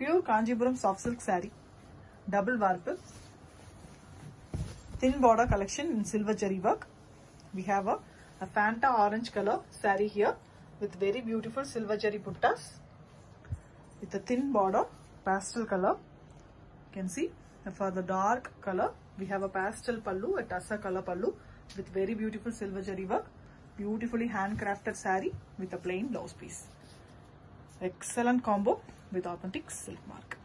Pure Kanchipuram soft silk saree. Double warp. Thin border collection in silver zari work. We have a, a Fanta orange color saree here with very beautiful silver zari buttas with a thin border pastel color. You can see for the dark color we have a pastel pallu, a tassa color pallu with very beautiful silver zari work. Beautifully handcrafted saree with a plain blouse piece. Excellent combo with authentic silk mark.